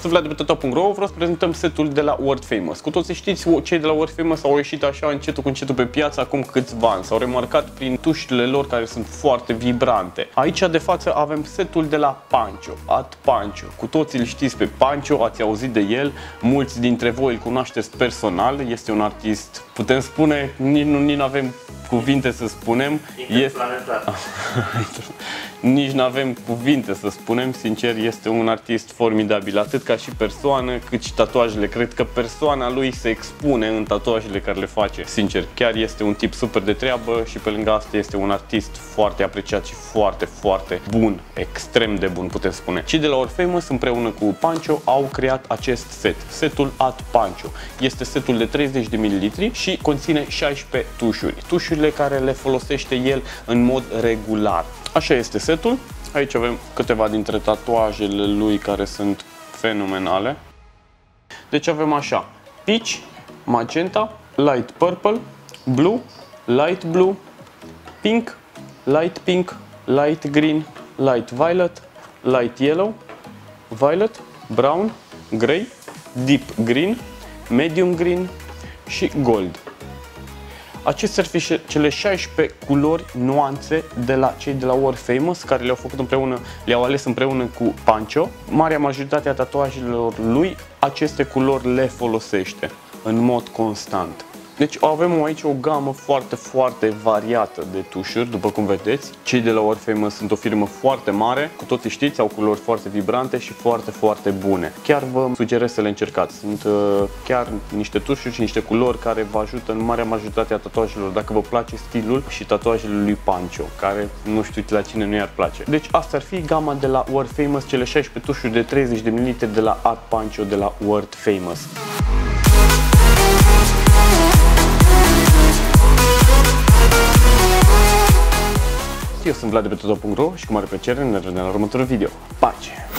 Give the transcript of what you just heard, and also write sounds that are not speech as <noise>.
Sunt Vlad de pe Toto.ro, vreau să prezentăm setul de la World Famous. Cu toții știți, cei de la World Famous au ieșit așa încetul cu încetul pe piață acum câțiva ani. S-au remarcat prin tușile lor care sunt foarte vibrante. Aici de față avem setul de la Pancho, At Pancho. Cu toții îl știți pe Pancho, ați auzit de el, mulți dintre voi îl cunoașteți personal, este un artist, putem spune, nici nu nici avem cuvinte să spunem. Este... <laughs> Nici nu avem cuvinte să spunem, sincer, este un artist formidabil, atât ca și persoană, cât și tatuajele. Cred că persoana lui se expune în tatuajele care le face. Sincer, chiar este un tip super de treabă și pe lângă asta este un artist foarte apreciat și foarte, foarte bun, extrem de bun, putem spune. Și de la Orfamous, împreună cu Pancho, au creat acest set, setul At Pancho. Este setul de 30 de ml și conține 16 tușuri. Tușurile care le folosește el în mod regular. Așa este setul. Aici avem câteva dintre tatuajele lui care sunt fenomenale. Deci avem așa, peach, magenta, light purple, blue, light blue, pink, light pink, light green, light violet, light yellow, violet, brown, grey, deep green, medium green și gold. Acestea ar fi cele 16 culori, nuanțe de la cei de la War Famous, care le-au făcut împreună, le-au ales împreună cu Pancho. Marea majoritate a tatuajelor lui, aceste culori le folosește în mod constant. Deci avem aici o gamă foarte, foarte variată de tușuri, după cum vedeți. Cei de la Orfamous sunt o firmă foarte mare, cu toții știți, au culori foarte vibrante și foarte, foarte bune. Chiar vă sugerez să le încercați. Sunt uh, chiar niște tușuri și niște culori care vă ajută în marea majoritate a tatuajelor, dacă vă place stilul și tatuajele lui Pancho, care nu știu la cine nu i-ar place. Deci asta ar fi gama de la World Famous, cele 16 tușuri de 30 de ml de la Art Pancho de la World Famous. Eu sunt Vlad de pe Toto.ro și cu mare plăcere ne vedem la următorul video. Pace!